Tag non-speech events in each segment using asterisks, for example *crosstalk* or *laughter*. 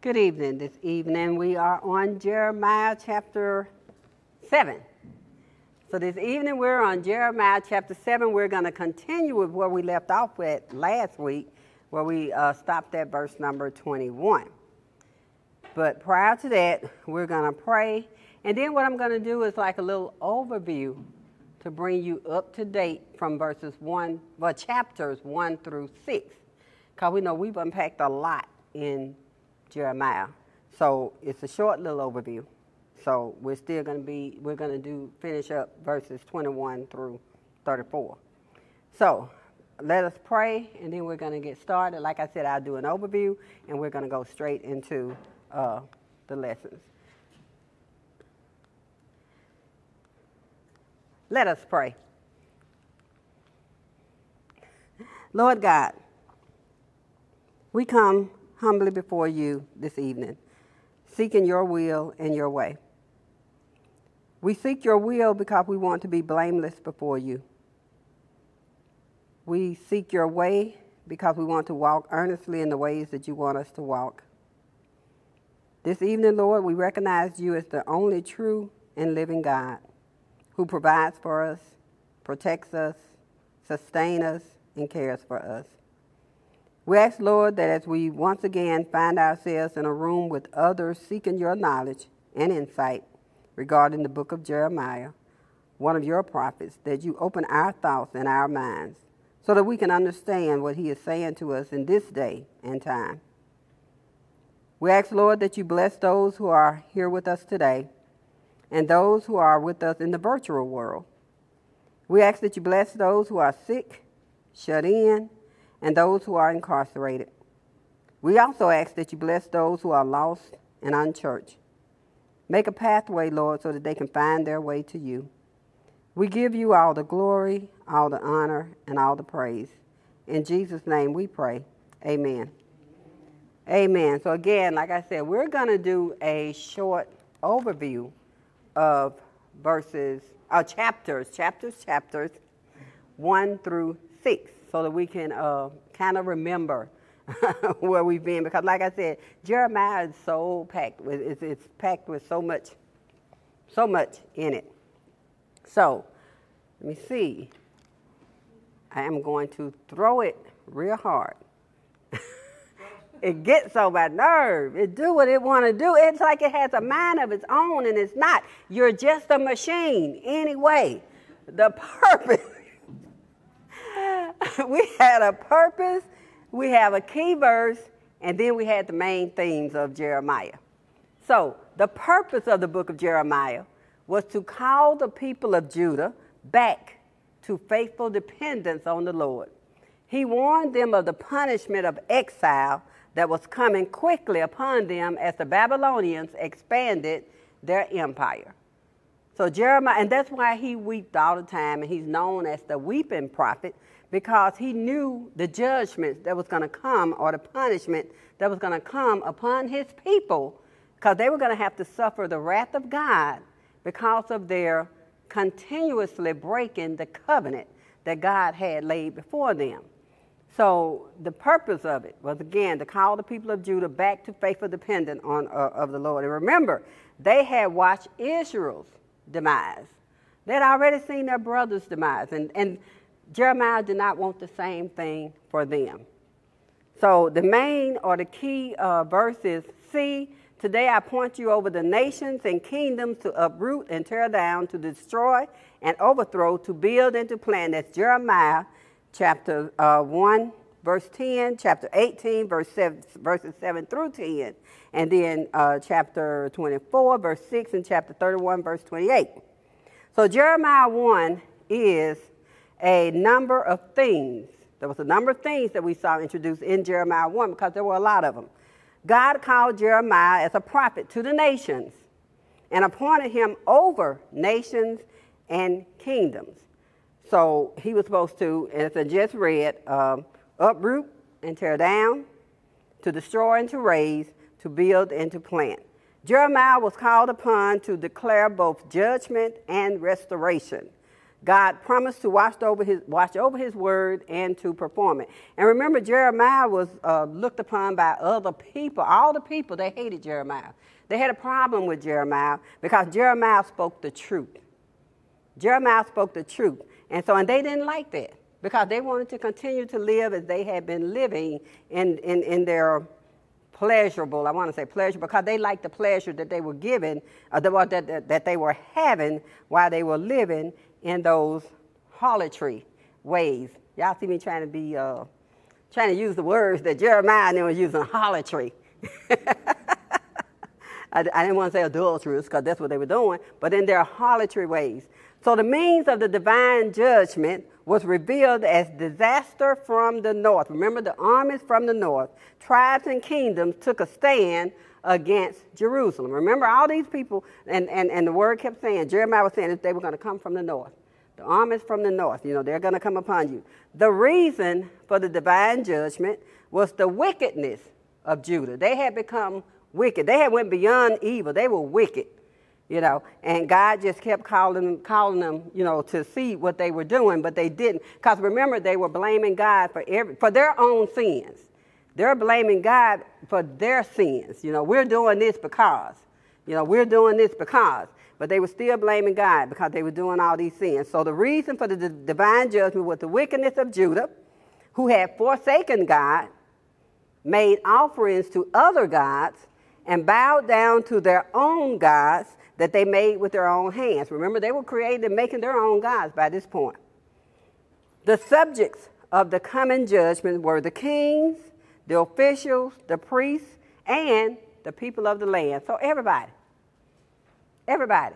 Good evening. This evening we are on Jeremiah chapter 7. So this evening we're on Jeremiah chapter 7. We're going to continue with where we left off with last week, where we uh, stopped at verse number 21. But prior to that, we're going to pray. And then what I'm going to do is like a little overview to bring you up to date from verses 1, well, chapters 1 through 6. Because we know we've unpacked a lot in Jeremiah. So it's a short little overview. So we're still going to be, we're going to do, finish up verses 21 through 34. So let us pray and then we're going to get started. Like I said, I'll do an overview and we're going to go straight into uh, the lessons. Let us pray. Lord God, we come humbly before you this evening, seeking your will and your way. We seek your will because we want to be blameless before you. We seek your way because we want to walk earnestly in the ways that you want us to walk. This evening, Lord, we recognize you as the only true and living God who provides for us, protects us, sustains us, and cares for us. We ask, Lord, that as we once again find ourselves in a room with others seeking your knowledge and insight regarding the book of Jeremiah, one of your prophets, that you open our thoughts and our minds so that we can understand what he is saying to us in this day and time. We ask, Lord, that you bless those who are here with us today and those who are with us in the virtual world. We ask that you bless those who are sick, shut in, and those who are incarcerated. We also ask that you bless those who are lost and unchurched. Make a pathway, Lord, so that they can find their way to you. We give you all the glory, all the honor, and all the praise. In Jesus' name we pray. Amen. Amen. So, again, like I said, we're going to do a short overview of verses, uh, chapters, chapters, chapters, 1 through 6 so that we can uh, kind of remember *laughs* where we've been. Because, like I said, Jeremiah is so packed with it's, it's packed with so much, so much in it. So, let me see. I am going to throw it real hard. it gets on my nerve. It do what it want to do. It's like it has a mind of its own, and it's not. You're just a machine anyway. The *laughs* purpose *laughs* we had a purpose, we have a key verse, and then we had the main themes of Jeremiah. So, the purpose of the book of Jeremiah was to call the people of Judah back to faithful dependence on the Lord. He warned them of the punishment of exile that was coming quickly upon them as the Babylonians expanded their empire. So Jeremiah, and that's why he wept all the time, and he's known as the weeping prophet because he knew the judgment that was going to come or the punishment that was going to come upon his people because they were going to have to suffer the wrath of God because of their continuously breaking the covenant that God had laid before them. So the purpose of it was again to call the people of Judah back to faithful dependence on uh, of the Lord. And remember, they had watched Israel's demise. They'd already seen their brother's demise, and and Jeremiah did not want the same thing for them. So the main or the key uh, verse is See, today I point you over the nations and kingdoms to uproot and tear down, to destroy and overthrow, to build and to plant. That's Jeremiah chapter uh, 1, verse 10, chapter 18, verse 7, verses 7 through 10, and then uh, chapter 24, verse 6, and chapter 31, verse 28. So Jeremiah 1 is a number of things. There was a number of things that we saw introduced in Jeremiah 1 because there were a lot of them. God called Jeremiah as a prophet to the nations and appointed him over nations and kingdoms. So he was supposed to, as I just read, um, uproot and tear down, to destroy and to raise, to build and to plant. Jeremiah was called upon to declare both judgment and restoration. God promised to watch over his, watch over his word and to perform it. And remember, Jeremiah was uh, looked upon by other people. All the people, they hated Jeremiah. They had a problem with Jeremiah because Jeremiah spoke the truth. Jeremiah spoke the truth. And so, and they didn't like that because they wanted to continue to live as they had been living in, in, in their pleasurable, I want to say pleasure, because they liked the pleasure that they were given, uh, that, that, that they were having while they were living in those harlotry ways. Y'all see me trying to be, uh, trying to use the words that Jeremiah was using, harlotry. *laughs* I, I, didn't want to say adulterous because that's what they were doing, but in their harlotry ways. So the means of the divine judgment was revealed as disaster from the north. Remember, the armies from the north, tribes and kingdoms took a stand against Jerusalem. Remember, all these people, and, and, and the word kept saying, Jeremiah was saying that they were going to come from the north. The armies from the north, you know, they're going to come upon you. The reason for the divine judgment was the wickedness of Judah. They had become wicked. They had went beyond evil. They were wicked you know, and God just kept calling, calling them, you know, to see what they were doing, but they didn't. Because remember, they were blaming God for every, for their own sins. They're blaming God for their sins. You know, we're doing this because, you know, we're doing this because. But they were still blaming God because they were doing all these sins. So the reason for the d- divine judgment was the wickedness of Judah, who had forsaken God, made offerings to other gods, and bowed down to their own gods that they made with their own hands. Remember, they were created and making their own gods by this point. The subjects of the coming judgment were the kings, the officials, the priests, and the people of the land. So everybody. Everybody.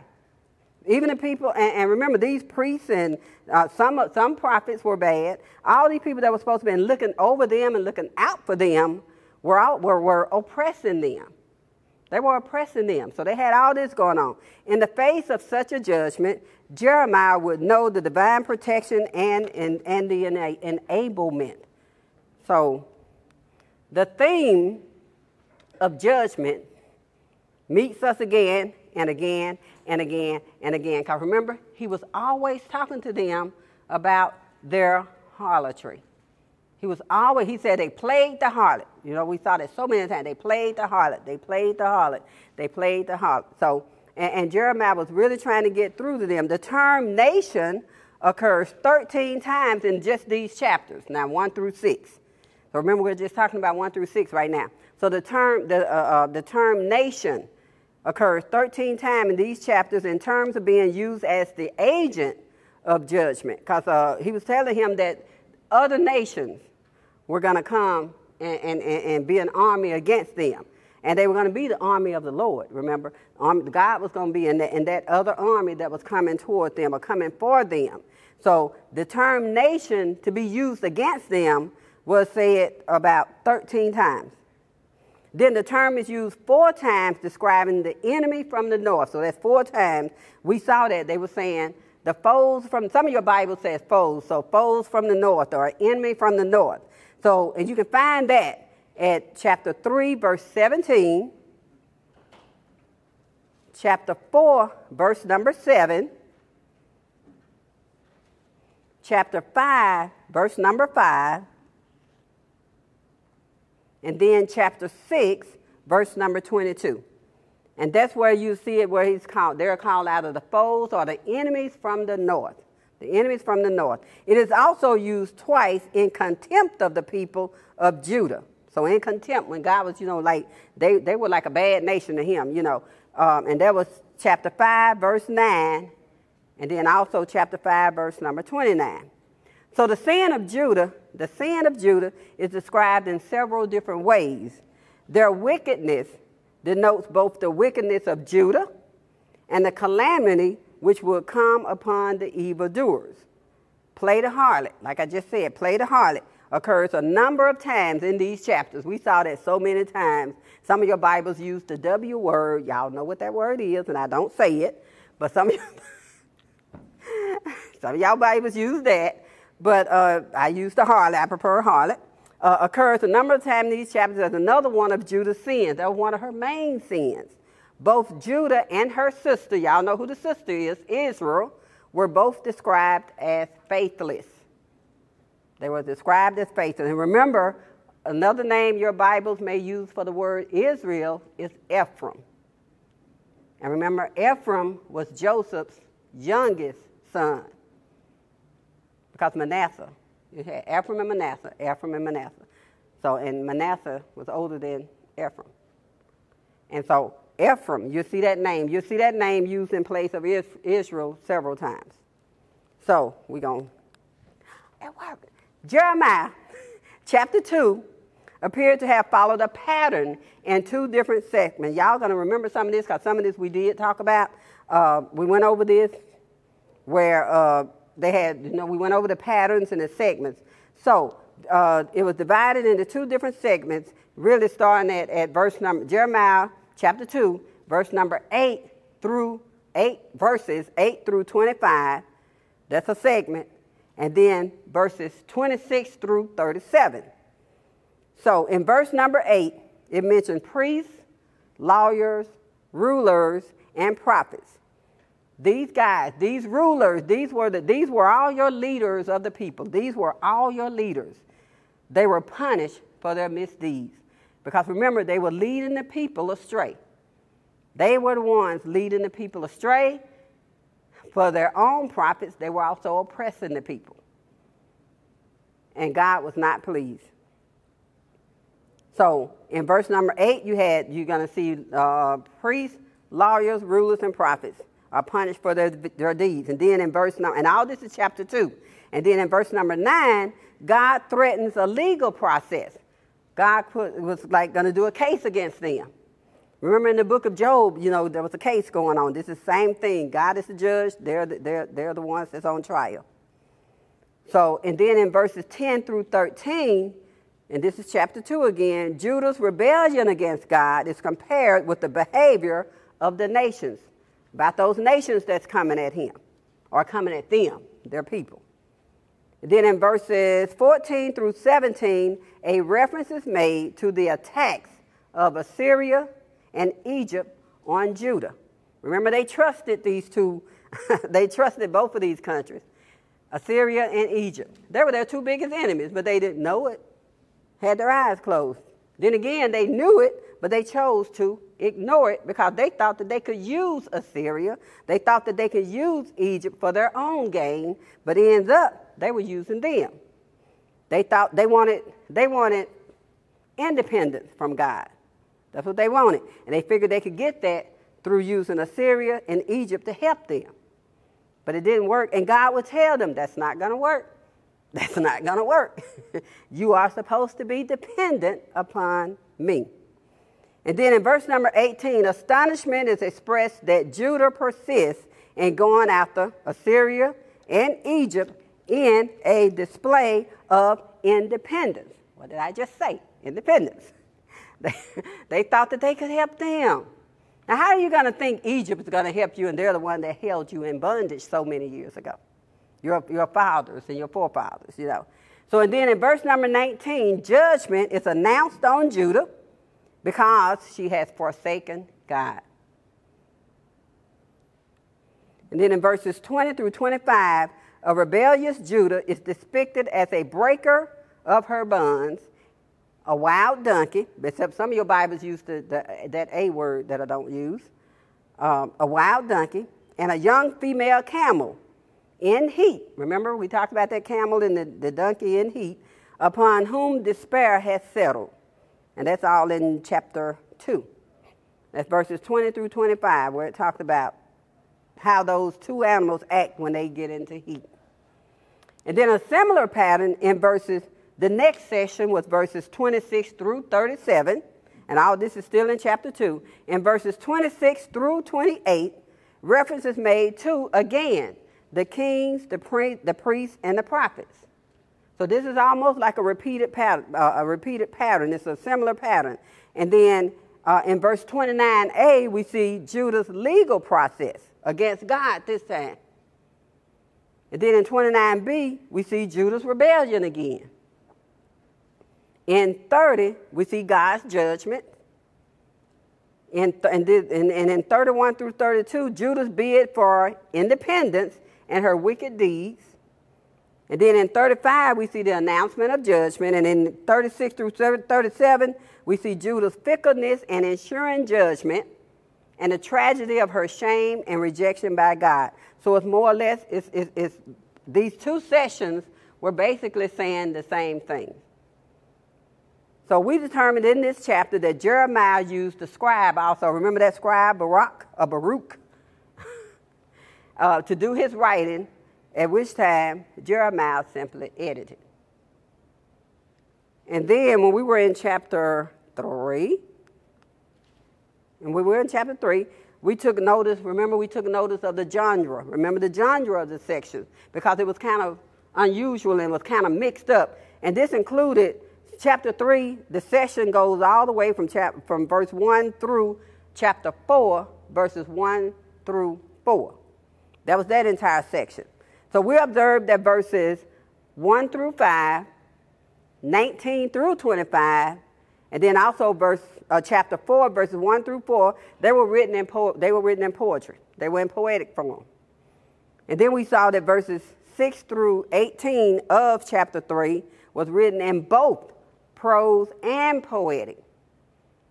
Even the people, and, and remember, these priests and uh, some, some prophets were bad. All these people that were supposed to be looking over them and looking out for them were, all, were, were oppressing them. They were oppressing them. So they had all this going on. In the face of such a judgment, Jeremiah would know the divine protection and, and, and the enablement. So the theme of judgment meets us again and again and again and again. Because remember, he was always talking to them about their harlotry. He was always, he said they played the harlot. You know, we saw that so many times. They played the harlot. They played the harlot. They played the harlot. So, and, and Jeremiah was really trying to get through to them. The term nation occurs 13 times in just these chapters, now 1 through 6. So remember, we're just talking about 1 through 6 right now. So the term, the, uh, uh, the term nation occurs 13 times in these chapters in terms of being used as the agent of judgment. Because uh, he was telling him that other nations were going to come and, and, and be an army against them. And they were going to be the army of the Lord, remember? God was going to be in that, in that other army that was coming toward them or coming for them. So the term nation to be used against them was said about 13 times. Then the term is used four times describing the enemy from the north. So that's four times. We saw that. They were saying the foes from, some of your Bible says foes. So foes from the north or enemy from the north. So, and you can find that at chapter 3, verse 17, chapter 4, verse number 7, chapter 5, verse number 5, and then chapter 6, verse number 22. And that's where you see it where he's called, they're called out of the foes or the enemies from the north the enemies from the north. It is also used twice in contempt of the people of Judah. So in contempt, when God was, you know, like they, they were like a bad nation to him, you know. Um, and that was chapter 5, verse 9, and then also chapter 5, verse number 29. So the sin of Judah, the sin of Judah is described in several different ways. Their wickedness denotes both the wickedness of Judah and the calamity which will come upon the evildoers. Play the harlot, like I just said, play the harlot occurs a number of times in these chapters. We saw that so many times. Some of your Bibles use the W word. Y'all know what that word is, and I don't say it, but some of, *laughs* some of y'all Bibles use that. But uh, I used the harlot. I prefer harlot. Uh, occurs a number of times in these chapters as another one of Judah's sins. That was one of her main sins both Judah and her sister, y'all know who the sister is, Israel, were both described as faithless. They were described as faithless. And remember, another name your Bibles may use for the word Israel is Ephraim. And remember, Ephraim was Joseph's youngest son because Manasseh. You had Ephraim and Manasseh, Ephraim and Manasseh. So, and Manasseh was older than Ephraim. And so, Ephraim, you see that name. You see that name used in place of Israel several times. So, we're going to. Jeremiah *laughs* chapter 2 appeared to have followed a pattern in two different segments. Y'all going to remember some of this because some of this we did talk about. Uh, we went over this where uh, they had, you know, we went over the patterns and the segments. So uh, it was divided into two different segments, really starting at, at verse number, Jeremiah chapter 2, verse number 8 through 8, verses 8 through 25. That's a segment. And then verses 26 through 37. So in verse number 8, it mentioned priests, lawyers, rulers, and prophets. These guys, these rulers, these were, the, these were all your leaders of the people. These were all your leaders. They were punished for their misdeeds. Because remember, they were leading the people astray. They were the ones leading the people astray. For their own profits, they were also oppressing the people. And God was not pleased. So in verse number eight, you had you're going to see uh, priests, lawyers, rulers, and prophets are punished for their, their deeds. And then in verse number, and all this is chapter two. And then in verse number nine, God threatens a legal process. God put, was like going to do a case against them. Remember in the book of Job, you know, there was a case going on. This is the same thing. God is the judge. They're the, they're, they're the ones that's on trial. So, and then in verses 10 through 13, and this is chapter 2 again, Judah's rebellion against God is compared with the behavior of the nations about those nations that's coming at him or coming at them, their people. Then in verses 14 through 17, a reference is made to the attacks of Assyria and Egypt on Judah. Remember, they trusted these two, *laughs* they trusted both of these countries, Assyria and Egypt. They were their two biggest enemies, but they didn't know it, had their eyes closed. Then again, they knew it, but they chose to ignore it because they thought that they could use Assyria. They thought that they could use Egypt for their own gain, but ends up they were using them. They thought they wanted they wanted independence from God. That's what they wanted. And they figured they could get that through using Assyria and Egypt to help them. But it didn't work. And God would tell them that's not going to work. That's not going to work. *laughs* you are supposed to be dependent upon me. And then in verse number 18, astonishment is expressed that Judah persists in going after Assyria and Egypt in a display of independence. What did I just say? Independence. *laughs* They, they thought that they could help them. Now, how are you going to think Egypt is going to help you and they're the one that held you in bondage so many years ago? Your, your fathers and your forefathers, you know. So, and then in verse number 19, judgment is announced on Judah because she has forsaken God. And then in verses 20 through 25, a rebellious Judah is depicted as a breaker of her bonds, a wild donkey, except some of your Bibles use the, the, that A word that I don't use, um, a wild donkey, and a young female camel in heat. Remember, we talked about that camel and the, the donkey in heat, upon whom despair has settled. And that's all in chapter 2. That's verses 20 through 25, where it talks about how those two animals act when they get into heat. And then a similar pattern in verses, the next section was verses 26 through 37. And all this is still in chapter 2. In verses 26 through 28, reference is made to, again, the kings, the, pri- the priests, and the prophets. So this is almost like a repeated pattern. Uh, a repeated pattern. It's a similar pattern. And then uh, in verse 29a, we see Judah's legal process against God this time. And then in 29b, we see Judah's rebellion again. In 30, we see God's judgment. In th- and, and, and in 31 through 32, Judah's bid for independence and her wicked deeds. And then in 35, we see the announcement of judgment. And in 36 through 37, we see Judah's fickleness and ensuring judgment and the tragedy of her shame and rejection by God. So it's more or less, it's, it's, it's these two sessions were basically saying the same thing. So we determined in this chapter that Jeremiah used the scribe also. Remember that scribe, Baruch, or Baruch, *laughs* uh, to do his writing, at which time Jeremiah simply edited. And then when we were in chapter 3, and we were in chapter 3, we took notice, remember, we took notice of the genre. Remember the genre of the section because it was kind of unusual and was kind of mixed up. And this included chapter 3, the session goes all the way from, chap- from verse 1 through chapter 4, verses 1 through 4. That was that entire section. So we observed that verses 1 through 5, 19 through 25, and then also verse uh, chapter 4, verses 1 through 4, they were written in po- they were written in poetry. They were in poetic form. And then we saw that verses 6 through 18 of chapter 3 was written in both prose and poetic.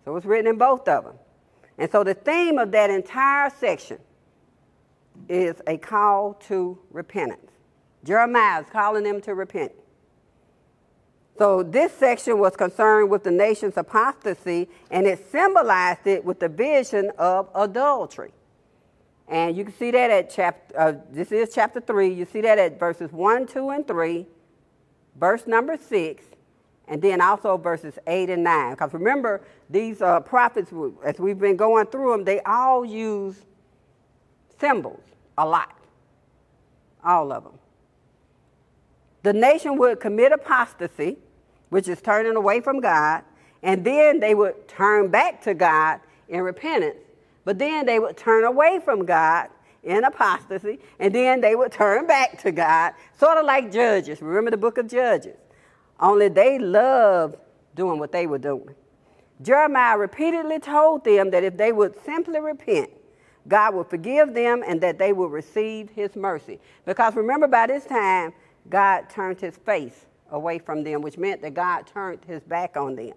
So it's written in both of them. And so the theme of that entire section is a call to repentance. Jeremiah is calling them to repent. So this section was concerned with the nation's apostasy, and it symbolized it with the vision of adultery. And you can see that at chapter, uh, this is chapter 3. You see that at verses 1, 2, and 3, verse number 6, and then also verses 8 and 9. Because remember, these uh, prophets, as we've been going through them, they all use symbols a lot. All of them the nation would commit apostasy, which is turning away from God, and then they would turn back to God in repentance. But then they would turn away from God in apostasy, and then they would turn back to God, sort of like judges. Remember the book of Judges? Only they loved doing what they were doing. Jeremiah repeatedly told them that if they would simply repent, God will forgive them and that they will receive his mercy. Because remember, by this time, God turned his face away from them, which meant that God turned his back on them.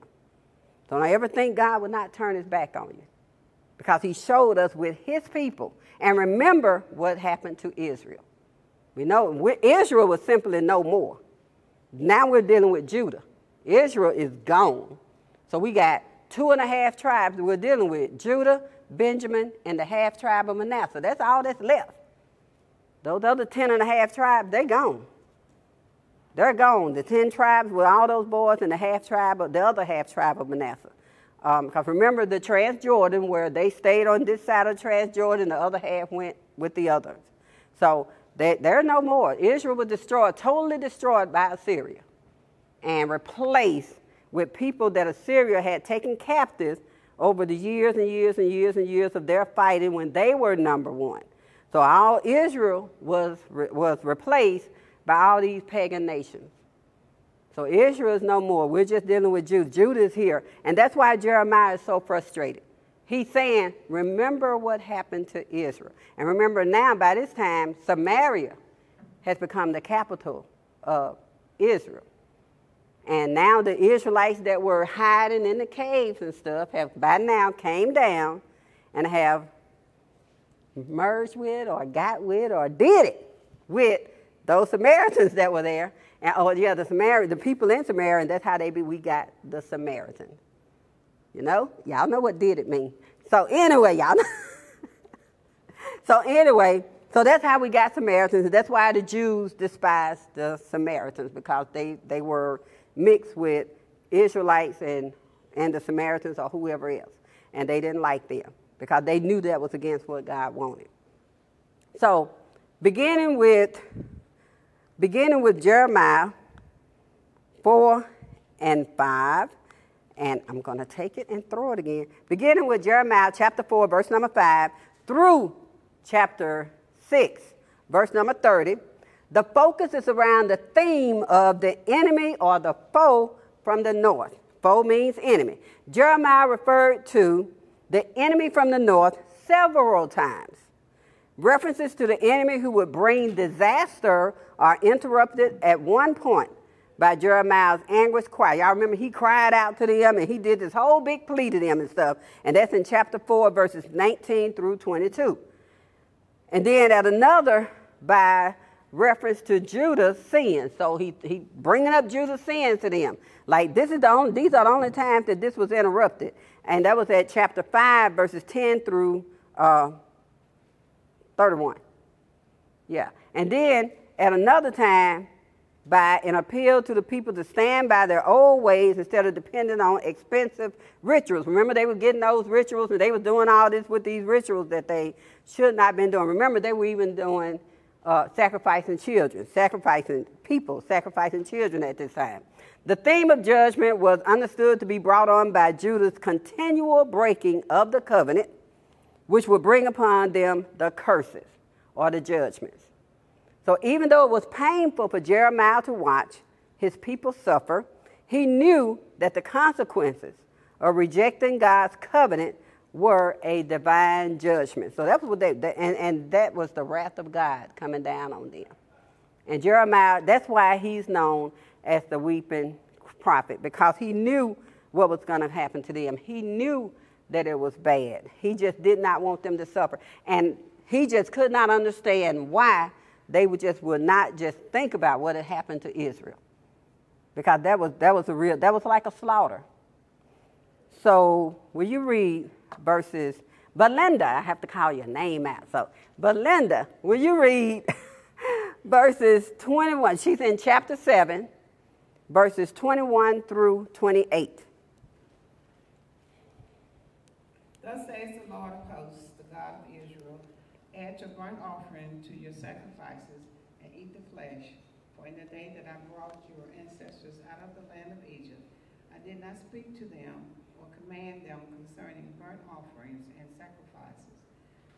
Don't I ever think God would not turn his back on you because he showed us with his people. And remember what happened to Israel. We know Israel was simply no more. Now we're dealing with Judah. Israel is gone. So we got two and a half tribes we're dealing with Judah, Benjamin, and the half tribe of Manasseh. That's all that's left. Those other ten and a half tribes, they're gone. They're gone. The 10 tribes with all those boys and the half tribe of the other half tribe of Manasseh. Because um, remember the Transjordan, where they stayed on this side of Transjordan, the other half went with the others. So they, they're no more. Israel was destroyed, totally destroyed by Assyria, and replaced with people that Assyria had taken captive over the years and years and years and years of their fighting when they were number one. So all Israel was, was replaced by all these pagan nations. So Israel is no more. We're just dealing with Judah. Judah is here. And that's why Jeremiah is so frustrated. He's saying, remember what happened to Israel. And remember now, by this time, Samaria has become the capital of Israel. And now the Israelites that were hiding in the caves and stuff have by now came down and have merged with or got with or did it with those Samaritans that were there. And, oh, yeah, the Samaritan, the people in Samaria, and that's how they be, we got the Samaritan. You know? Y'all know what did it mean. So anyway, y'all know. *laughs* so anyway, so that's how we got Samaritans. That's why the Jews despised the Samaritans because they, they were mixed with Israelites and, and the Samaritans or whoever else. And they didn't like them because they knew that was against what God wanted. So, beginning with beginning with Jeremiah 4 and 5. And I'm going to take it and throw it again. Beginning with Jeremiah chapter 4, verse number 5, through chapter 6, verse number 30. The focus is around the theme of the enemy or the foe from the north. Foe means enemy. Jeremiah referred to the enemy from the north several times. References to the enemy who would bring disaster are interrupted at one point by Jeremiah's anguish cry. Y'all remember he cried out to them and he did this whole big plea to them and stuff. And that's in chapter 4, verses 19 through 22. And then at another by reference to Judah's sins. So he, he bringing up Judah's sins to them. Like this is the only, these are the only times that this was interrupted. And that was at chapter 5, verses 10 through uh, 31. Yeah. And then at another time, by an appeal to the people to stand by their old ways instead of depending on expensive rituals. Remember, they were getting those rituals and they were doing all this with these rituals that they should not have been doing. Remember, they were even doing uh, sacrificing children, sacrificing people, sacrificing children at this time. The theme of judgment was understood to be brought on by Judah's continual breaking of the covenant, which would bring upon them the curses or the judgments. So even though it was painful for Jeremiah to watch his people suffer, he knew that the consequences of rejecting God's covenant were a divine judgment. So that was what they, and, and that was the wrath of God coming down on them. And Jeremiah, that's why he's known as the weeping prophet, because he knew what was going to happen to them. He knew that it was bad. He just did not want them to suffer. And he just could not understand why they would just would not just think about what had happened to Israel. Because that was that was a real that was like a slaughter. So will you read verses Belinda, I have to call your name out. So Belinda, will you read *laughs* verses 21? She's in chapter 7, verses 21 through 28. Thus says the Lord of hosts, the God of Israel, add your burnt offering to your sacrifices and eat the flesh. For in the day that I brought your ancestors out of the land of Egypt, I did not speak to them command them concerning burnt offerings and sacrifices.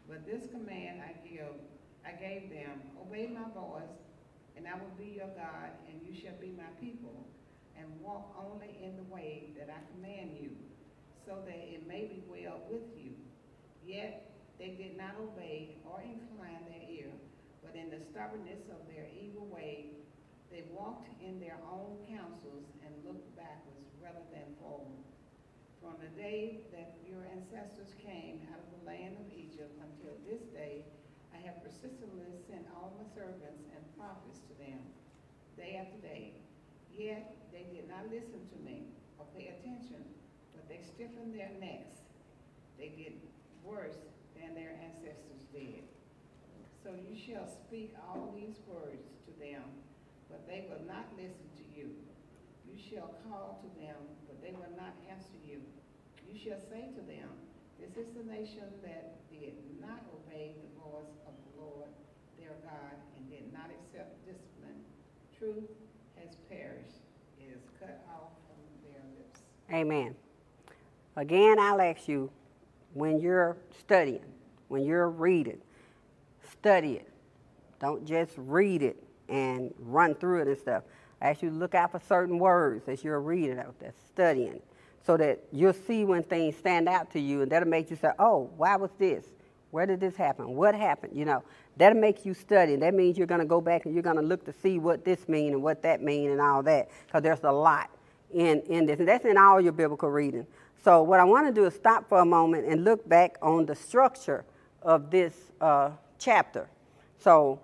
But this command I give, I gave them, obey my voice, and I will be your God, and you shall be my people, and walk only in the way that I command you so that it may be well with you. Yet they did not obey or incline their ear, but in the stubbornness of their evil way, they walked in their own counsels and looked backwards rather than forward. From the day that your ancestors came out of the land of Egypt until this day, I have persistently sent all my servants and prophets to them, day after day. Yet they did not listen to me or pay attention but they stiffened their necks. They did worse than their ancestors did. So you shall speak all these words to them, but they will not listen to you. You shall call to them, but they will not answer you. You shall say to them, This is the nation that did not obey the voice of the Lord their God and did not accept discipline. Truth has perished. It is cut off from their lips. Amen. Again, I'll ask you when you're studying, when you're reading, study it. Don't just read it and run through it and stuff. I ask you to look out for certain words as you're reading out there, studying, so that you'll see when things stand out to you and that'll make you say, oh, why was this? Where did this happen? What happened? You know, that'll make you study. That means you're going to go back and you're going to look to see what this mean and what that mean and all that, because there's a lot in, in this. And that's in all your biblical reading. So, what I want to do is stop for a moment and look back on the structure of this uh, chapter. So,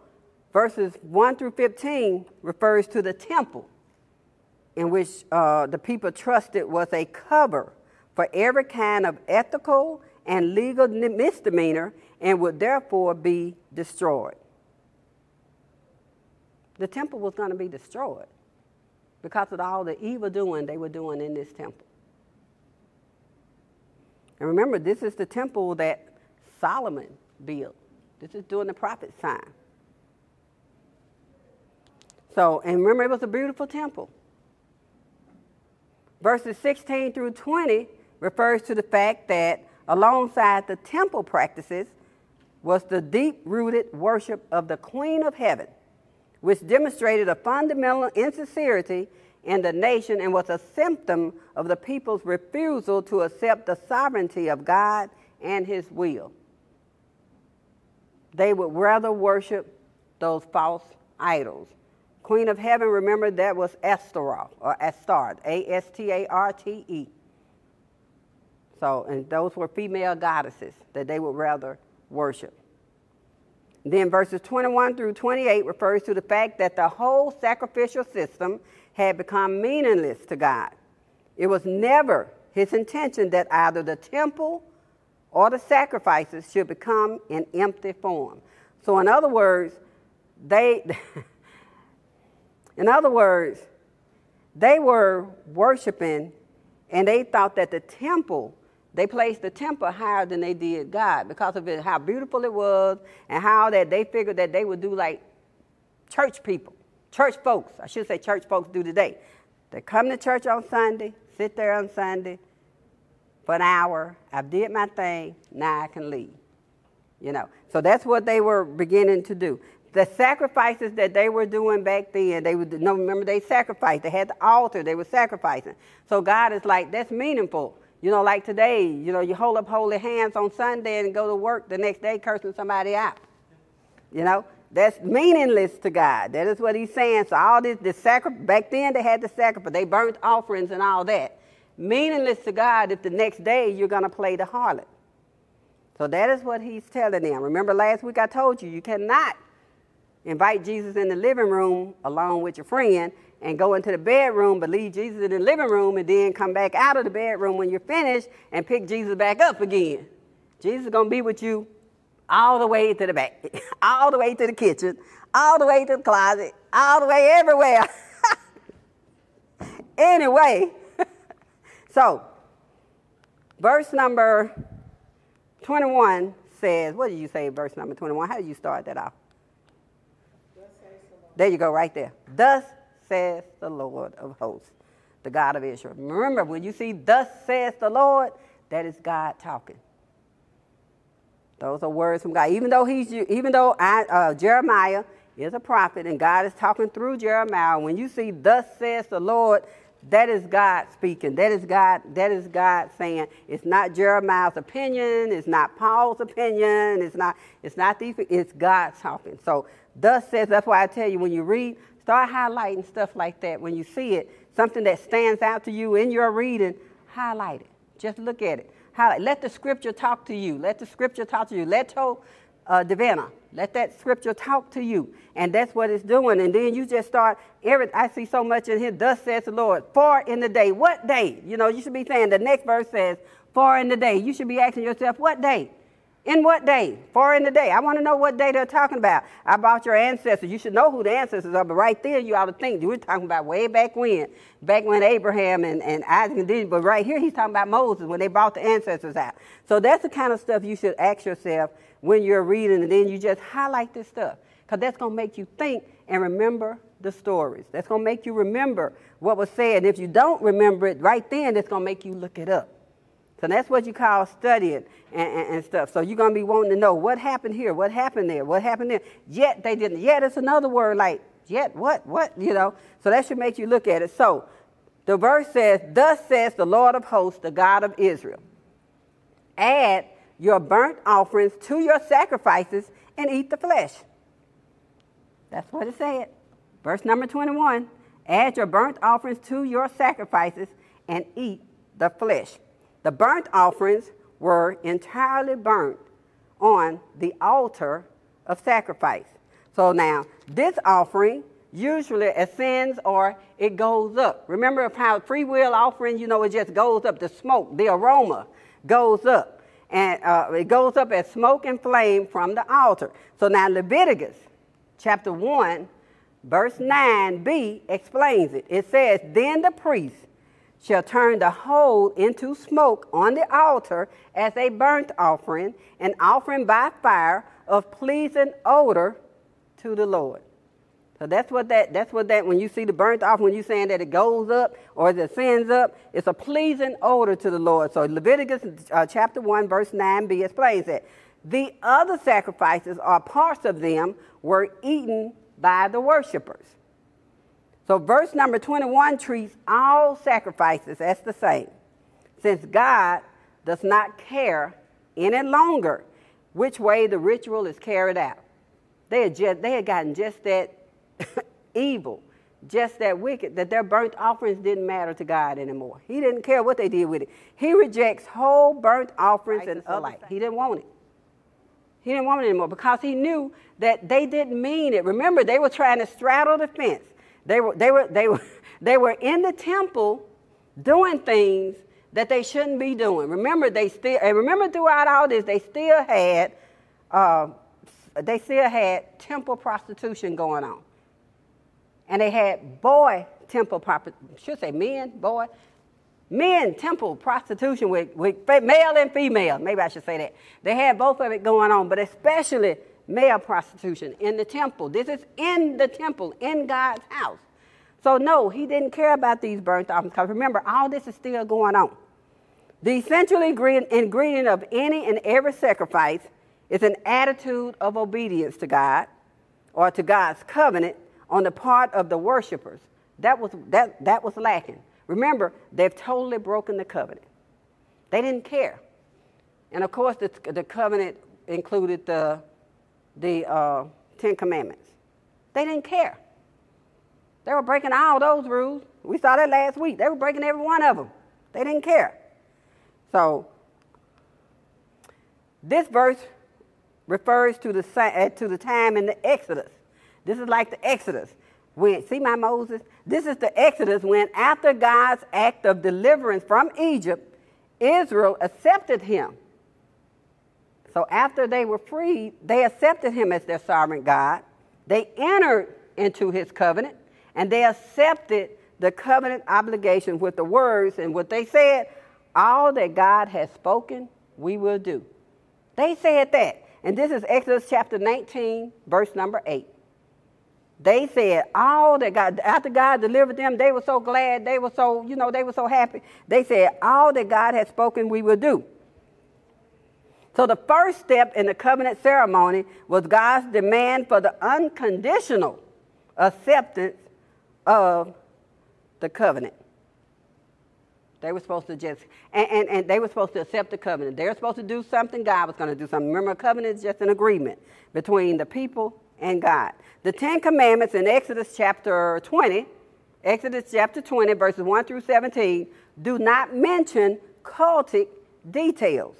verses 1 through 15 refers to the temple, in which uh, the people trusted was a cover for every kind of ethical and legal misdemeanor and would therefore be destroyed. The temple was going to be destroyed because of all the evil doing they were doing in this temple. And remember, this is the temple that Solomon built. This is during the prophet's time. So, and remember, it was a beautiful temple. Verses 16 through 20 refers to the fact that alongside the temple practices was the deep rooted worship of the Queen of Heaven, which demonstrated a fundamental insincerity in the nation and was a symptom of the people's refusal to accept the sovereignty of God and his will. they would rather worship those false idols. Queen of Heaven, remember that was Astaroth or Astarte, A S T A R T E. So, and those were female goddesses that they would rather worship. Then verses 21 through 28 refers to the fact that the whole sacrificial system had become meaningless to God. It was never his intention that either the temple or the sacrifices should become an empty form. So, in other words, they, *laughs* in other words, they were worshiping and they thought that the temple, they placed the temple higher than they did God because of it, how beautiful it was and how that they figured that they would do like church people, church folks, I should say church folks do today. They come to church on Sunday, sit there on Sunday for an hour. I did my thing, now I can leave. You know, so that's what they were beginning to do the sacrifices that they were doing back then, they would no remember they sacrificed. They had the altar, they were sacrificing. So God is like, that's meaningful. You know, like today, you know, you hold up holy hands on Sunday and go to work the next day cursing somebody out. You know, that's meaningless to God. That is what he's saying. So all this, the back then they had the sacrifice, they burnt offerings and all that. Meaningless to God if the next day you're going to play the harlot. So that is what he's telling them. Remember last week I told you, you cannot invite Jesus in the living room along with your friend and go into the bedroom, but leave Jesus in the living room and then come back out of the bedroom when you're finished and pick Jesus back up again. Jesus is going to be with you all the way to the back, *laughs* all the way to the kitchen, all the way to the closet, all the way everywhere. *laughs* anyway, *laughs* so verse number 21 says, what did you say, verse number 21? How did you start that off? There you go, right there. Thus says the Lord of hosts, the God of Israel. Remember, when you see thus says the Lord, that is God talking. Those are words from God. Even though he's, even though I, uh, Jeremiah is a prophet and God is talking through Jeremiah, when you see thus says the Lord, that is God speaking. That is God. That is God saying. It's not Jeremiah's opinion. It's not Paul's opinion. It's not. It's not the. It's God talking. So Thus says, that's why I tell you when you read, start highlighting stuff like that. When you see it, something that stands out to you in your reading, highlight it. Just look at it. Highlight. Let the scripture talk to you. Let the scripture talk to you. Let uh, Divina, let that scripture talk to you. And that's what it's doing. And then you just start, every, I see so much in here, thus says the Lord, for in the day. What day? You know, you should be saying, the next verse says, for in the day. You should be asking yourself, what day? In what day? For in the day. I want to know what day they're talking about. About your ancestors. You should know who the ancestors are, but right there you ought to think we're talking about way back when. Back when Abraham and, and Isaac and did, but right here he's talking about Moses when they brought the ancestors out. So that's the kind of stuff you should ask yourself when you're reading, and then you just highlight this stuff. Because that's going to make you think and remember the stories. That's going to make you remember what was said. And if you don't remember it right then, it's going to make you look it up. So that's what you call studying and, and, and stuff. So you're going to be wanting to know what happened here, what happened there, what happened there. Yet they didn't. Yet it's another word like, yet what, what, you know. So that should make you look at it. So the verse says, Thus says the Lord of hosts, the God of Israel add your burnt offerings to your sacrifices and eat the flesh. That's what it said. Verse number 21 add your burnt offerings to your sacrifices and eat the flesh. The burnt offerings were entirely burnt on the altar of sacrifice. So now, this offering usually ascends or it goes up. Remember how free will offering, you know, it just goes up. The smoke, the aroma goes up. And uh, it goes up as smoke and flame from the altar. So now Leviticus chapter 1, verse 9b explains it. It says, Then the priest shall turn the whole into smoke on the altar as a burnt offering, an offering by fire of pleasing odor to the Lord. So that's what that that's what that when you see the burnt offering, when you're saying that it goes up or it ascends up, it's a pleasing odor to the Lord. So Leviticus uh, chapter 1, verse 9b explains that. The other sacrifices or parts of them were eaten by the worshippers. So, verse number 21 treats all sacrifices as the same, since God does not care any longer which way the ritual is carried out. They had, just, they had gotten just that *laughs* evil, just that wicked, that their burnt offerings didn't matter to God anymore. He didn't care what they did with it. He rejects whole burnt offerings and other. He didn't want it. He didn't want it anymore because he knew that they didn't mean it. Remember, they were trying to straddle the fence. They were, they were, they were, *laughs* they were in the temple doing things that they shouldn't be doing. Remember, they still, and remember throughout all this, they still had, uh, they still had temple prostitution going on. And they had boy temple, should say men, boy, men temple prostitution with, with male and female. Maybe I should say that. They had both of it going on, but especially male prostitution in the temple. This is in the temple, in God's house. So, no, he didn't care about these burnt offerings because remember, all this is still going on. The essential ingredient of any and every sacrifice is an attitude of obedience to God or to God's covenant on the part of the worshipers. That was, that, that was lacking. Remember, they've totally broken the covenant. They didn't care. And of course, the, the covenant included the, the uh, Ten Commandments. They didn't care. They were breaking all those rules. We saw that last week. They were breaking every one of them. They didn't care. So, this verse refers to the, uh, to the time in the Exodus. This is like the Exodus. When, see my Moses? This is the Exodus when, after God's act of deliverance from Egypt, Israel accepted him. So, after they were freed, they accepted him as their sovereign God. They entered into his covenant and they accepted the covenant obligation with the words and what they said all that God has spoken, we will do. They said that. And this is Exodus chapter 19, verse number 8. They said all that God, after God delivered them, they were so glad, they were so, you know, they were so happy. They said, all that God has spoken, we will do. So the first step in the covenant ceremony was God's demand for the unconditional acceptance of the covenant. They were supposed to just, and, and, and they were supposed to accept the covenant. They were supposed to do something, God was going to do something. Remember, a covenant is just an agreement between the people and God. The Ten Commandments in Exodus chapter 20, Exodus chapter 20, verses 1 through 17, do not mention cultic details.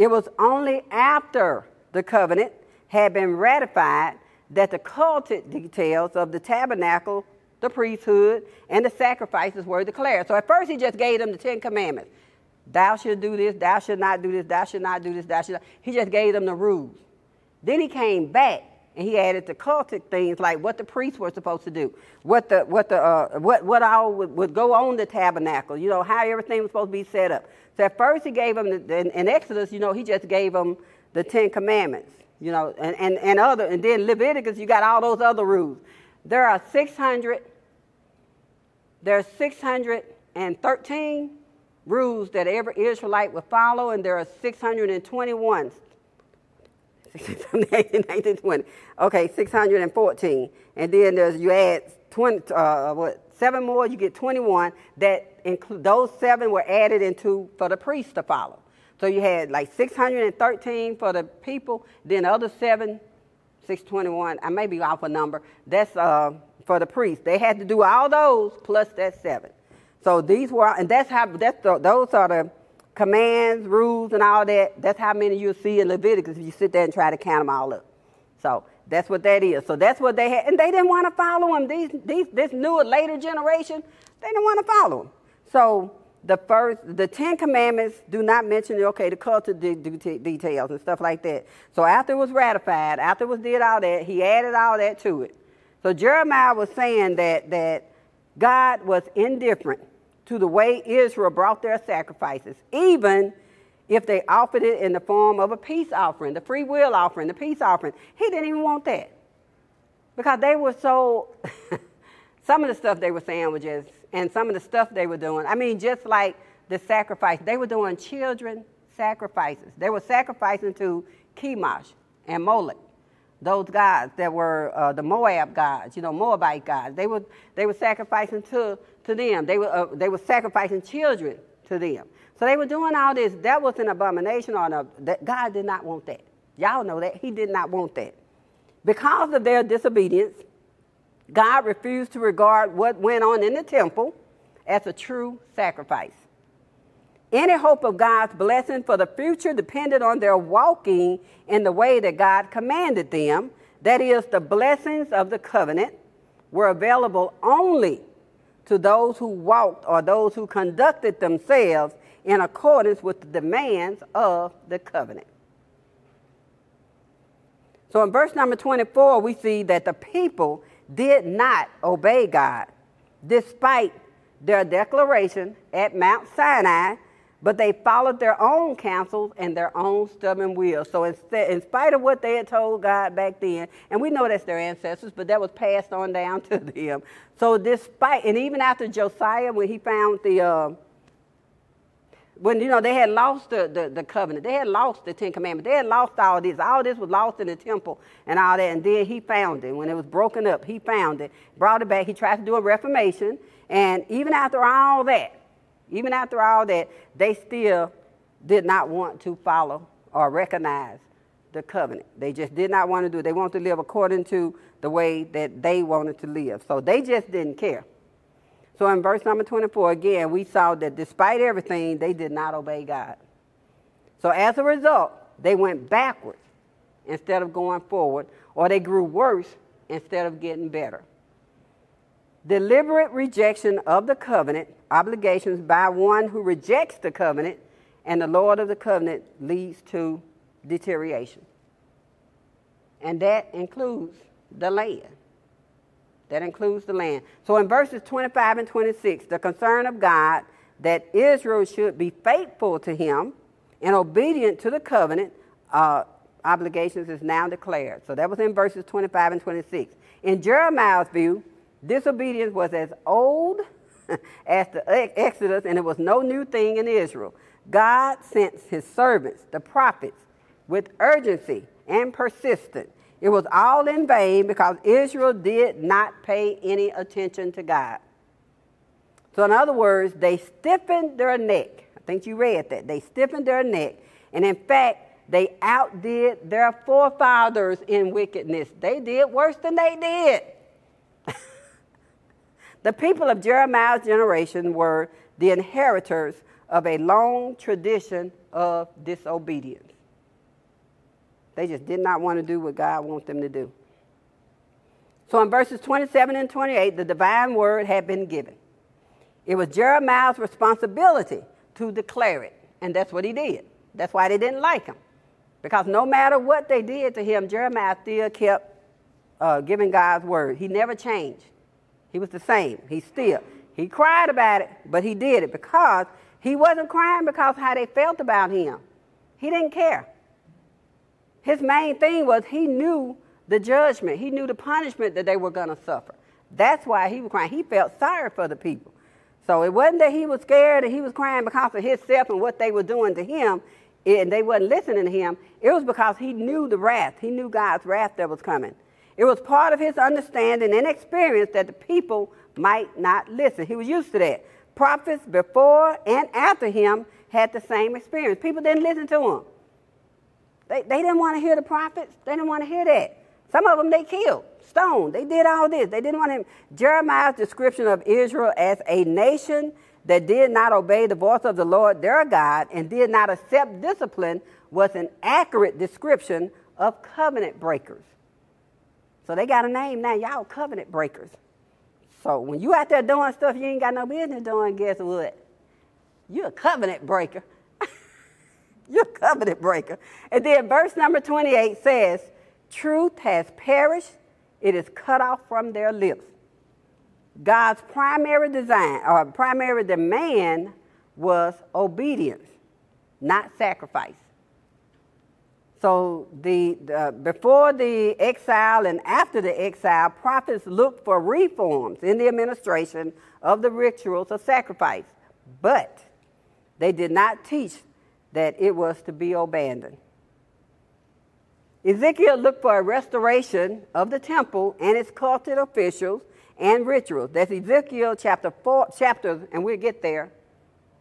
It was only after the covenant had been ratified that the cultic details of the tabernacle, the priesthood, and the sacrifices were declared. So at first he just gave them the Ten Commandments. Thou should do this, thou should not do this, thou should not do this, thou should not. He just gave them the rules. Then he came back and he added the cultic things like what the priests were supposed to do, what the what the uh, what what all would, would, go on the tabernacle, you know how everything was supposed to be set up. So at first he gave them the, in, in Exodus, you know, he just gave them the Ten Commandments you know, and, and, and other, and then Leviticus, you got all those other rules. There are 600, there's 613 rules that every Israelite would follow, and there are 621. 18, 19, 20. Okay, 614. And then there's, you add 20, uh, what, seven more, you get 21. That include, those seven were added into for the priest to follow. So you had like 613 for the people, then the other seven, 621, I may be off a number, that's uh, for the priests. They had to do all those plus that seven. So these were, and that's how, that's the, those are the commands, rules, and all that. That's how many you'll see in Leviticus if you sit there and try to count them all up. So that's what that is. So that's what they had, and they didn't want to follow them. These, these, this newer, later generation, they didn't want to follow them. So the first, the Ten Commandments do not mention, okay, the culture de- de- details and stuff like that. So after it was ratified, after it was did all that, he added all that to it. So Jeremiah was saying that, that God was indifferent to the way Israel brought their sacrifices, even if they offered it in the form of a peace offering, the free will offering, the peace offering. He didn't even want that. Because they were so, *laughs* some of the stuff they were saying was just and some of the stuff they were doing. I mean, just like the sacrifice, they were doing children sacrifices. They were sacrificing to Chemosh and Molech, those gods that were uh, the Moab gods, you know, Moabite gods. They were they were sacrificing to to them. They were uh, they were sacrificing children to them. So they were doing all this. That was an abomination on that God did not want that. Y'all know that. He did not want that. Because of their disobedience, God refused to regard what went on in the temple as a true sacrifice. Any hope of God's blessing for the future depended on their walking in the way that God commanded them. That is, the blessings of the covenant were available only to those who walked or those who conducted themselves in accordance with the demands of the covenant. So in verse number 24, we see that the people did not obey God despite their declaration at Mount Sinai but they followed their own counsels and their own stubborn will. So instead, in spite of what they had told God back then, and we know that's their ancestors, but that was passed on down *laughs* to them. So despite, and even after Josiah, when he found the, uh, when you know they had lost the, the, the, covenant, they had lost the Ten Commandments, they had lost all this. All this was lost in the temple and all that. And then he found it when it was broken up. He found it, brought it back. He tried to do a reformation, and even after all that, even after all that, they still did not want to follow or recognize the covenant. They just did not want to do it. They wanted to live according to the way that they wanted to live. So they just didn't care. So in verse number 24, again, we saw that despite everything, they did not obey God. So as a result, they went backwards instead of going forward, or they grew worse instead of getting better. Deliberate rejection of the covenant obligations by one who rejects the covenant and the Lord of the covenant leads to deterioration. And that includes the land. That includes the land. So in verses 25 and 26, the concern of God that Israel should be faithful to him and obedient to the covenant uh, obligations is now declared. So that was in verses 25 and 26. In Jeremiah's view, disobedience was as old *laughs* as the Exodus, and it was no new thing in Israel. God sent his servants, the prophets, with urgency and persistence. It was all in vain because Israel did not pay any attention to God. So, in other words, they stiffened their neck. I think you read that. They stiffened their neck. And in fact, they outdid their forefathers in wickedness. They did worse than they did. The people of Jeremiah's generation were the inheritors of a long tradition of disobedience. They just did not want to do what God wants them to do. So in verses 27 and 28, the divine word had been given. It was Jeremiah's responsibility to declare it, and that's what he did. That's why they didn't like him. Because no matter what they did to him, Jeremiah still kept uh, giving God's word. He never changed. He was the same. He still. He cried about it, but he did it because he wasn't crying because how they felt about him. He didn't care. His main thing was he knew the judgment. He knew the punishment that they were going to suffer. That's why he was crying. He felt sorry for the people. So it wasn't that he was scared and he was crying because of himself and what they were doing to him, and they wasn't listening to him. It was because he knew the wrath. He knew God's wrath that was coming. It was part of his understanding and experience that the people might not listen. He was used to that. Prophets before and after him had the same experience. People didn't listen to him. They, they didn't want to hear the prophets. They didn't want to hear that. Some of them they killed, stoned. They did all this. They didn't want him. Jeremiah's description of Israel as a nation that did not obey the voice of the Lord their God and did not accept discipline was an accurate description of covenant breakers. So they got a name now. Y'all covenant breakers. So when you out there doing stuff you ain't got no business doing, guess what? You're a covenant breaker. *laughs* You're a covenant breaker. And then verse number 28 says, Truth has perished, it is cut off from their lips. God's primary design or primary demand was obedience, not sacrifice. So the, before the exile and after the exile, prophets looked for reforms in the administration of the rituals of sacrifice, but they did not teach that it was to be abandoned. Ezekiel looked for a restoration of the temple and its cultic officials and rituals. That's Ezekiel chapter four chapters, and we'll get there.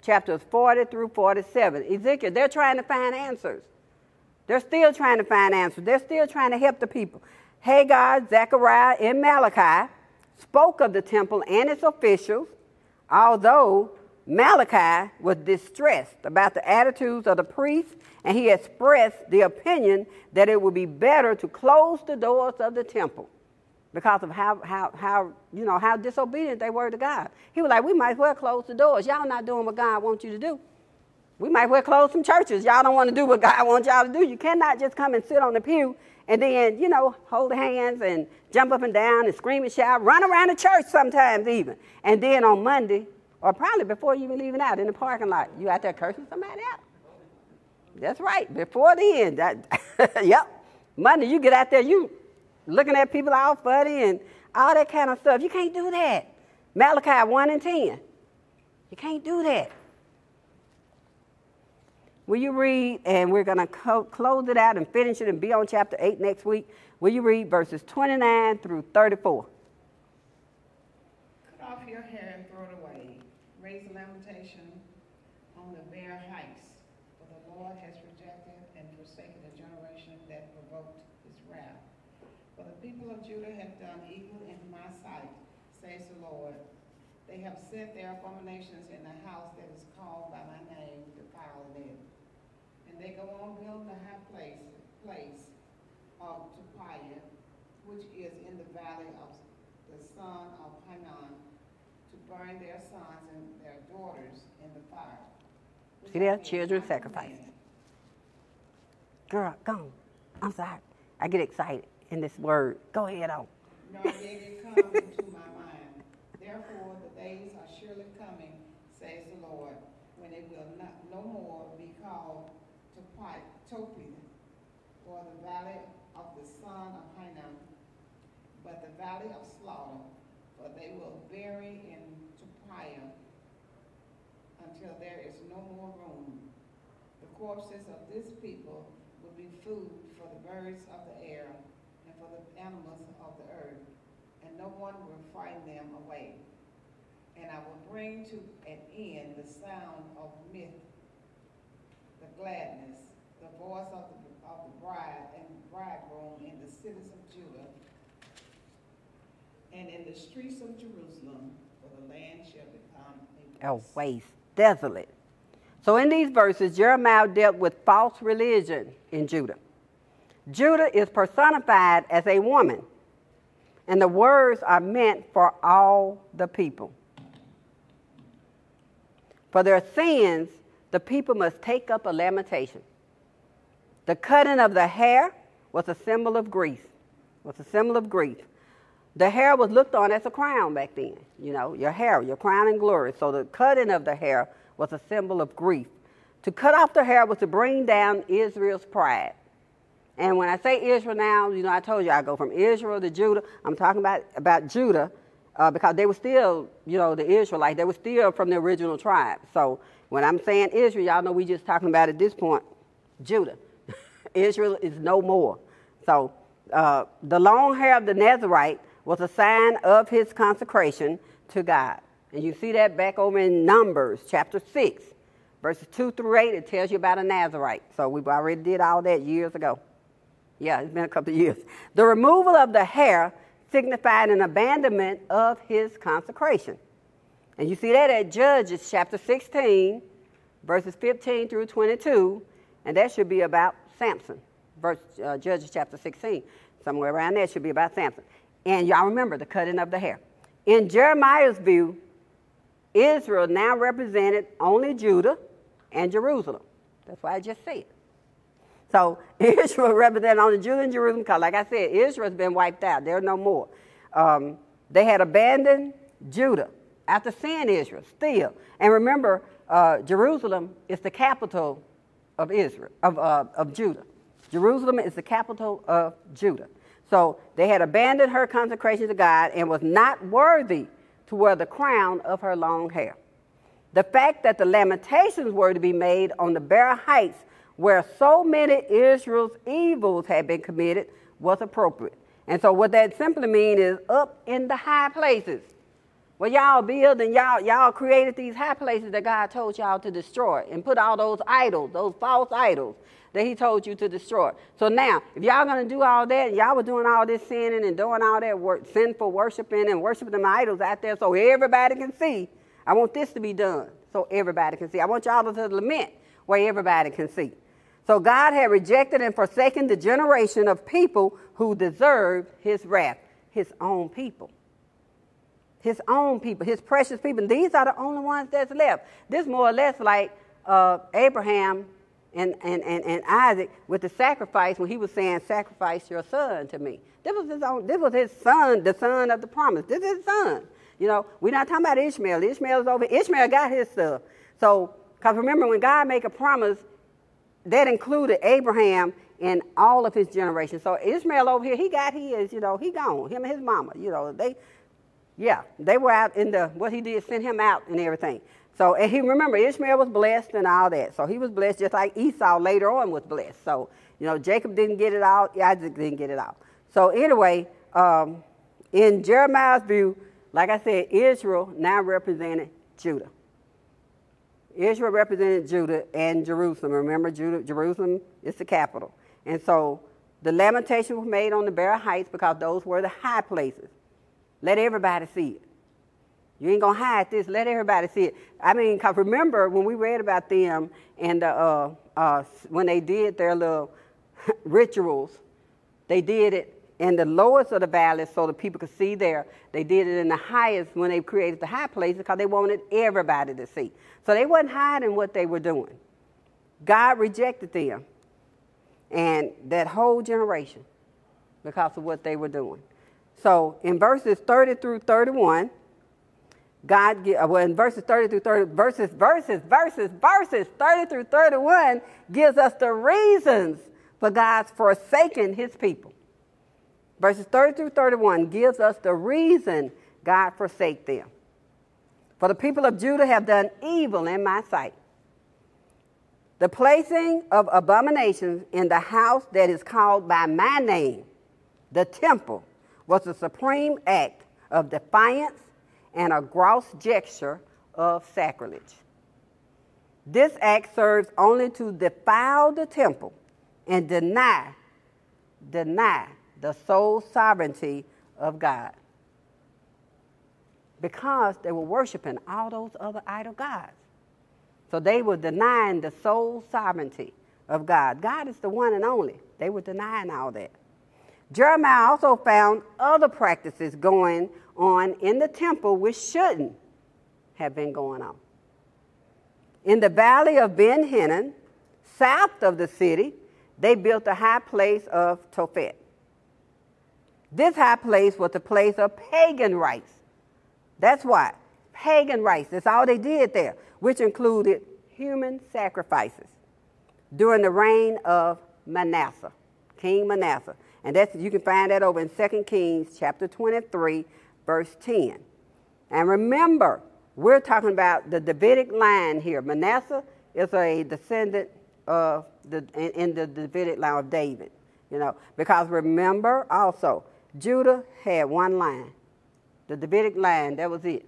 chapters 40 through 47. Ezekiel, they're trying to find answers. They're still trying to find answers. They're still trying to help the people. Haggai, Zechariah, and Malachi spoke of the temple and its officials, although Malachi was distressed about the attitudes of the priests, and he expressed the opinion that it would be better to close the doors of the temple because of how, how, how, you know, how disobedient they were to God. He was like, we might as well close the doors. Y'all not doing what God wants you to do. We might well close some churches. Y'all don't want to do what God wants y'all to do. You cannot just come and sit on the pew and then, you know, hold hands and jump up and down and scream and shout, run around the church sometimes even. And then on Monday, or probably before you even leaving out in the parking lot, you out there cursing somebody out. That's right, before the end. That, *laughs* yep. Monday, you get out there, you looking at people all funny and all that kind of stuff. You can't do that. Malachi 1 and 10. You can't do that. Will you read, and we're going to co- close it out and finish it and be on chapter 8 next week. Will you read verses 29 through 34? Cut off your hair and throw it away. Raise a lamentation on the bare heights. For the Lord has rejected and forsaken a generation that provoked his wrath. For the people of Judah have done evil in my sight, says the Lord. They have set their abominations in the house that is called by my name, defiling it. And they go on building a high place, place of Topiah, which is in the valley of the son of Hanan, to burn their sons and their daughters in the fire. See there? Children sacrificed. Girl, go. I'm sorry. I get excited in this word. Go ahead on. Nor did it come into my mind. Therefore, the days are surely coming, says the Lord, when it will not no more be called Topi, or the valley of the son of Hinnom, but the valley of slaughter, for they will bury in Topiah until there is no more room. The corpses of this people will be food for the birds of the air and for the animals of the earth, and no one will frighten them away. And I will bring to an end the sound of myth, the gladness, the voice of the, of the bride and bridegroom in the cities of Judah and in the streets of Jerusalem, for the land shall become a waste. A waste, desolate. So in these verses, Jeremiah dealt with false religion in Judah. Judah is personified as a woman, and the words are meant for all the people. For their sins, the people must take up a lamentation. The cutting of the hair was a symbol of grief. Was a symbol of grief. The hair was looked on as a crown back then. You know, your hair, your crown and glory. So the cutting of the hair was a symbol of grief. To cut off the hair was to bring down Israel's pride. And when I say Israel now, you know, I told you I go from Israel to Judah. I'm talking about, about Judah uh, because they were still, you know, the Israelites. They were still from the original tribe. So when I'm saying Israel, y'all know we just talking about at this point Judah. Israel is no more. So uh, the long hair of the Nazarite was a sign of his consecration to God. And you see that back over in Numbers chapter 6, verses 2 through 8. It tells you about a Nazarite. So we've already did all that years ago. Yeah, it's been a couple of years. The removal of the hair signified an abandonment of his consecration. And you see that at Judges chapter 16, verses 15 through 22, and that should be about Samson. Verse, uh, Judges chapter 16, somewhere around there should be about Samson. And y'all remember the cutting of the hair. In Jeremiah's view, Israel now represented only Judah and Jerusalem. That's why I just said. So *laughs* Israel represented only Judah and Jerusalem because, like I said, Israel's been wiped out. There's no more. Um, they had abandoned Judah after seeing Israel still. And remember, uh, Jerusalem is the capital of Israel, of, uh, of Judah. Jerusalem is the capital of Judah. So they had abandoned her consecration to God and was not worthy to wear the crown of her long hair. The fact that the lamentations were to be made on the bare heights where so many Israel's evils had been committed was appropriate. And so what that simply means is up in the high places. Well, y'all build and y'all y'all created these high places that God told y'all to destroy and put all those idols, those false idols that He told you to destroy. So now, if y'all gonna do all that, and y'all were doing all this sinning and doing all that work, sinful worshiping and worshiping them idols out there, so everybody can see. I want this to be done, so everybody can see. I want y'all to lament where everybody can see. So God had rejected and forsaken the generation of people who deserved His wrath, His own people his own people, his precious people. These are the only ones that's left. This more or less like uh, Abraham and, and, and, and Isaac with the sacrifice when he was saying, Sacrifice your son to me. This was his own, this was his son, the son of the promise. This is his son. You know, we're not talking about Ishmael. Ishmael is over. Ishmael got his stuff. So, because remember, when God make a promise, that included Abraham and all of his generations. So Ishmael over here, he got his, you know, he gone. Him and his mama, you know, they yeah, they were out in the, what he did, sent him out and everything. So, and he, remember, Ishmael was blessed and all that. So he was blessed just like Esau later on was blessed. So, you know, Jacob didn't get it out, Isaac didn't get it out. So anyway, um, in Jeremiah's view, like I said, Israel now represented Judah. Israel represented Judah and Jerusalem. Remember, Judah, Jerusalem is the capital. And so the lamentation was made on the bare Heights because those were the high places. Let everybody see it. You ain't gonna hide this. Let everybody see it. I mean, cause remember when we read about them and uh, uh, when they did their little *laughs* rituals, they did it in the lowest of the valleys so the people could see there. They did it in the highest when they created the high places because they wanted everybody to see. So they wasn't hiding what they were doing. God rejected them and that whole generation because of what they were doing. So in verses 30 through 31, God, uh, well, in verses 30 through 30, verses, verses, verses, verses 30 through 31 gives us the reasons for God's forsaking his people. Verses 30 through 31 gives us the reason God forsake them. For the people of Judah have done evil in my sight. The placing of abominations in the house that is called by my name, the temple, was a supreme act of defiance and a gross gesture of sacrilege. This act serves only to defile the temple and deny, deny the sole sovereignty of God. Because they were worshiping all those other idol gods. So they were denying the sole sovereignty of God. God is the one and only. They were denying all that. Jeremiah also found other practices going on in the temple which shouldn't have been going on. In the valley of Ben Hinnom, south of the city, they built a high place of Tophet. This high place was a place of pagan rites. That's why. Pagan rites. That's all they did there, which included human sacrifices during the reign of Manasseh, King Manasseh. And that's, you can find that over in 2 Kings chapter 23, verse 10. And remember, we're talking about the Davidic line here. Manasseh is a descendant of the, in, in the Davidic line of David, you know, because remember also, Judah had one line, the Davidic line, that was it.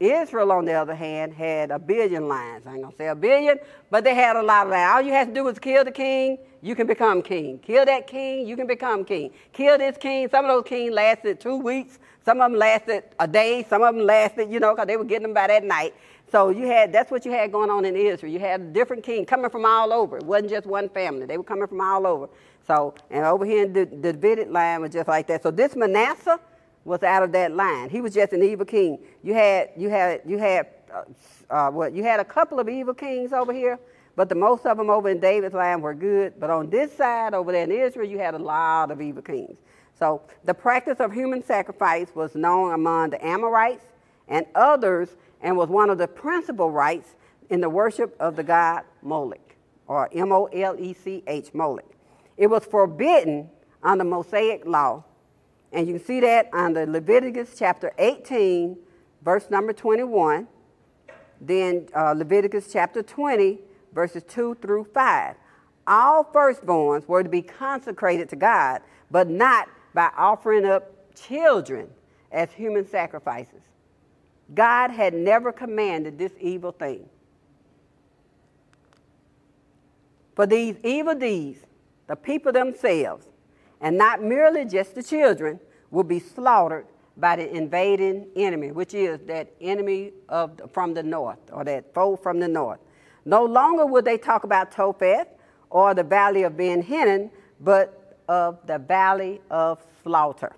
Israel, on the other hand, had a billion lines. I ain't gonna say a billion, but they had a lot of lines. All you had to do was kill the king, you can become king. Kill that king, you can become king. Kill this king. Some of those kings lasted two weeks. Some of them lasted a day. Some of them lasted, you know, because they were getting them by that night. So you had that's what you had going on in Israel. You had different king coming from all over. It wasn't just one family. They were coming from all over. So and over here in the, the Davidic line was just like that. So this Manasseh was out of that line. He was just an evil king. You had you had you had uh, uh, what you had a couple of evil kings over here, but the most of them over in David's land were good. But on this side over there in Israel, you had a lot of evil kings. So the practice of human sacrifice was known among the Amorites and others, and was one of the principal rites in the worship of the god Molech, or M-O-L-E-C-H, Molech. It was forbidden under Mosaic law and you can see that under Leviticus chapter 18, verse number 21. Then uh, Leviticus chapter 20, verses 2 through 5. All firstborns were to be consecrated to God, but not by offering up children as human sacrifices. God had never commanded this evil thing. For these evil deeds, the people themselves, and not merely just the children, will be slaughtered by the invading enemy, which is that enemy of from the north, or that foe from the north. No longer will they talk about Topheth or the valley of Ben Hinnom, but of the valley of slaughter.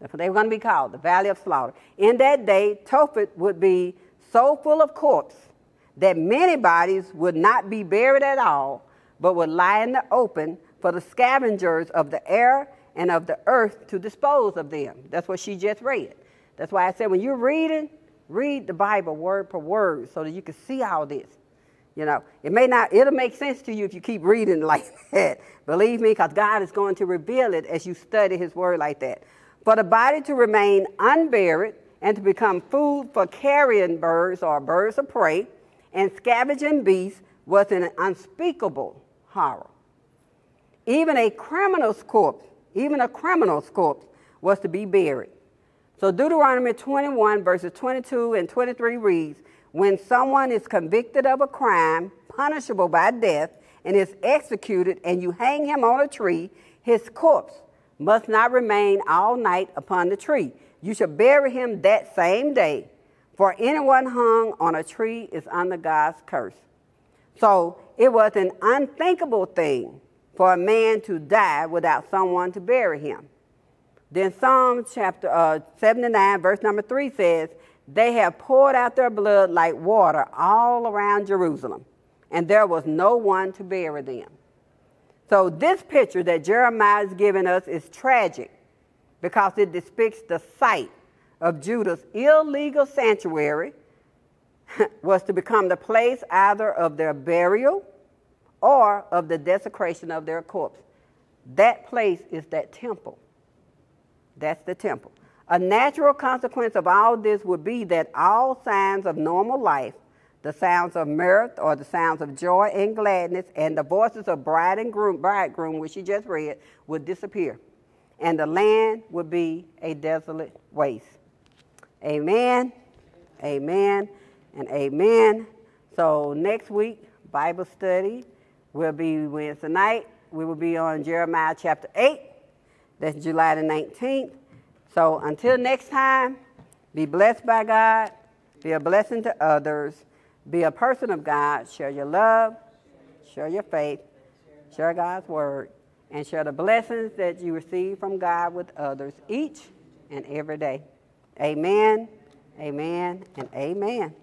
That's what they were going to be called, the valley of slaughter. In that day, Topheth would be so full of corpse that many bodies would not be buried at all, but would lie in the open for the scavengers of the air and of the earth to dispose of them. That's what she just read. That's why I said when you're reading, read the Bible word per word so that you can see all this. You know, it may not, it'll make sense to you if you keep reading *laughs* like that. Believe me, because God is going to reveal it as you study His Word like that. For the body to remain unburied and to become food for carrion birds or birds of prey and scavenging beasts was an unspeakable horror. Even a criminal's corpse, even a criminal's corpse, was to be buried. So Deuteronomy 21, verses 22 and 23 reads When someone is convicted of a crime punishable by death and is executed, and you hang him on a tree, his corpse must not remain all night upon the tree. You shall bury him that same day, for anyone hung on a tree is under God's curse. So it was an unthinkable thing for a man to die without someone to bury him. Then Psalm chapter uh, 79, verse number 3 says, They have poured out their blood like water all around Jerusalem, and there was no one to bury them. So, this picture that Jeremiah is giving us is tragic because it depicts the site of Judah's illegal sanctuary *laughs* was to become the place either of their burial or of the desecration of their corpse. That place is that temple. That's the temple. A natural consequence of all this would be that all signs of normal life, the sounds of mirth or the sounds of joy and gladness, and the voices of bride and groom, bridegroom, which she just read, would disappear. And the land would be a desolate waste. Amen, amen, and amen. So next week, Bible study will be Wednesday night. We will be on Jeremiah chapter 8. That's July the 19th. So until next time, be blessed by God, be a blessing to others, be a person of God, share your love, share your faith, share God's word, and share the blessings that you receive from God with others each and every day. Amen, amen, and amen.